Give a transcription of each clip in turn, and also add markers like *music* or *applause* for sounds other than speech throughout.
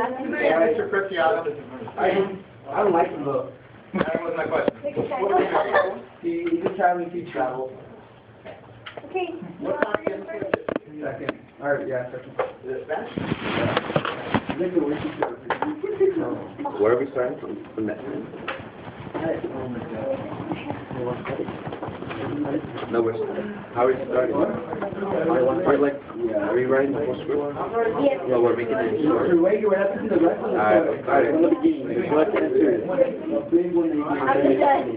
Mr. Cristiano. I, I don't like him, but that was my question. He, he's a traveling, he travels. Okay. Second, or, yeah, second. Is it Spanish? Where are we starting from? From that? No, we're, how are we starting? Are like, are you writing the whole script? Yes. No, we're making it short. So wait, you have to the rest of the Alright, story. alright. From the beginning. What can I do? A big one that you I'm the judge.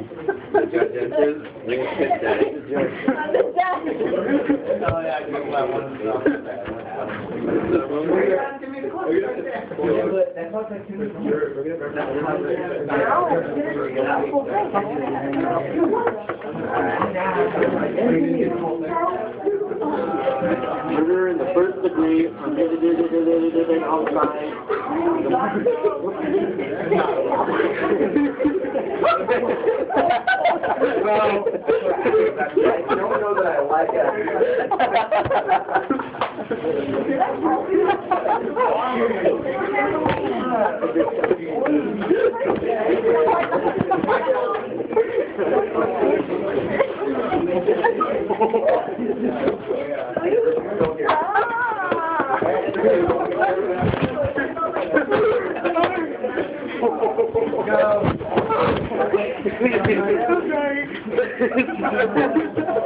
The judge enters, we can fit. I'm the judge. *laughs* Oh, yeah, I think that one. But that's not like two Murder in the first degree, Well, *laughs* I don't know that I like *laughs* Go.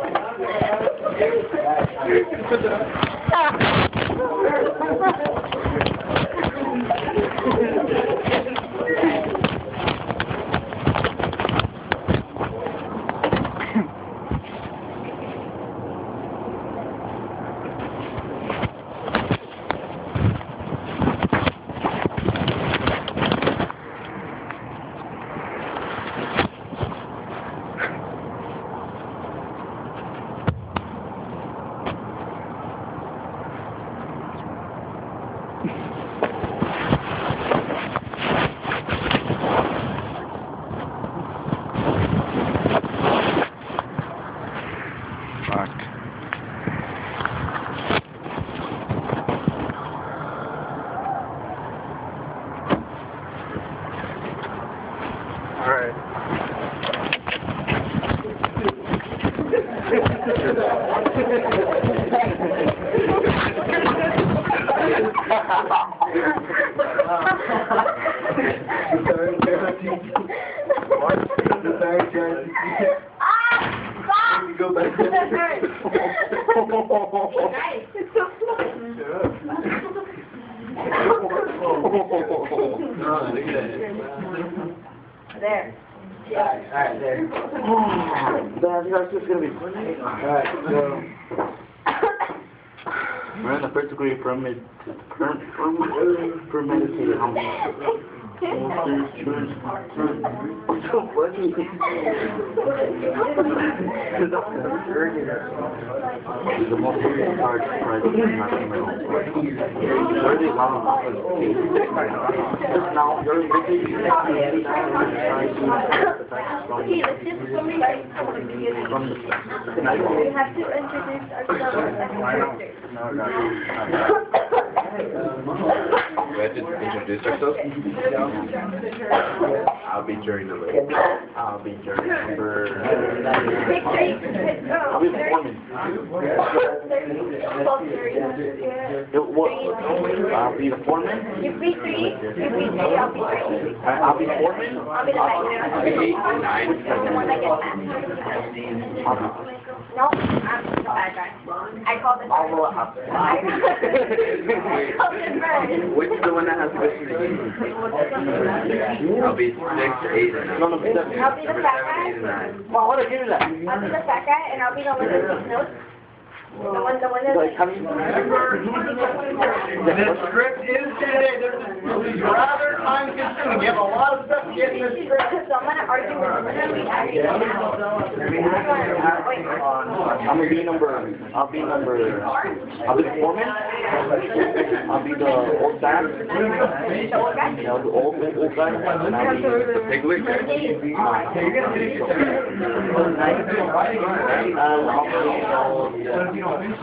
*laughs* *laughs* Ah! *laughs* There. Alright, there. That's just gonna be. Alright, so. We're in the first degree permit, permit, premeditated homicide. So funny. Is the most serious charge in my criminal long Just now, during the you have to try to Okay, let's just go right from the beginning. from the We have to introduce ourselves as characters. We have to introduce ourselves? I'll be jury number. I'll be jury number. Pick three. I'll be the foreman. It was. I'll be the foreman. You be three, you be three, I'll be three. I- I'll be foreman. I'll be the I'll be eight, bad guy. nine. The one that gets mad. No, I'm the bad guy. I call the I'll up. I call the bird. Which is the one that has the best rating? I'll be six, eight, or nine. No, no, seven. I'll be the Number fat seven, eight, and guy. Well, what give me that? I'll be the fat guy, and I'll be the one that takes notes. The one, the one that. Like, how many? In this script, is today, there's, it's rather time consuming, you have a lot of stuff to get in this script. So I'm gonna argue with him. Wait. I'm gonna be number, I'll be number, I'll be the foreman. I'll be the old guy. The old guy? You know, the old, old guy. And I'll be the Piglet guy? And I'll be,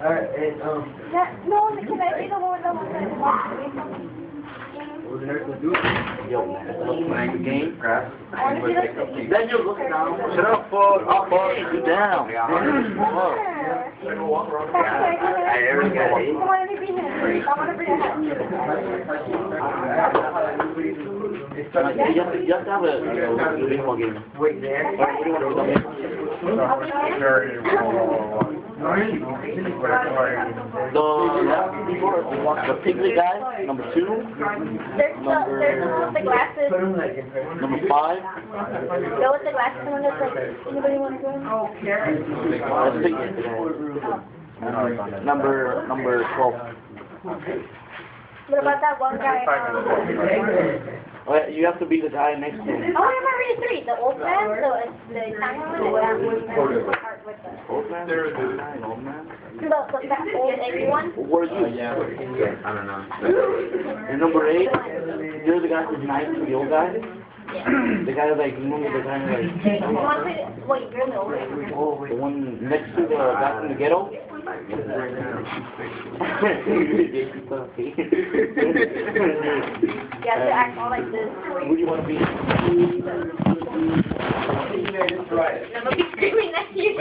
Alright, and, um, No, can I be the one that was what the nurse will do? Yo, man, playing the game. I want to be the Then you look down. Shut up, fuck. I'll fuck you down. Fuck. I already got eight. I want to be him. I want to be him. Like, you have to, have to have a, you baseball game. Wait, there? What do you want to do? I'll be him. The the piglet guy, number two, There's the, there's the one with the glasses. number five, The with the glasses, one that's like, anybody want to go? Oh, that's piglet today. Number, number twelve. What about that one guy? Um, Well, you have to be the guy next to him. oh, I'm already three. The old man, the the Italian one, and that the heart with the Old man? Hi, Old man. the, the that old angry one. Where are you? I don't know. You're number eight. You're the guy who's nice to the old guy. Yeah. The guy like, you know, the guy like, You want to? Wait, you're the old one. oh, the one next to the guy from the ghetto. You have to act all like this. Who do you want to be? I'm gonna be screaming at you.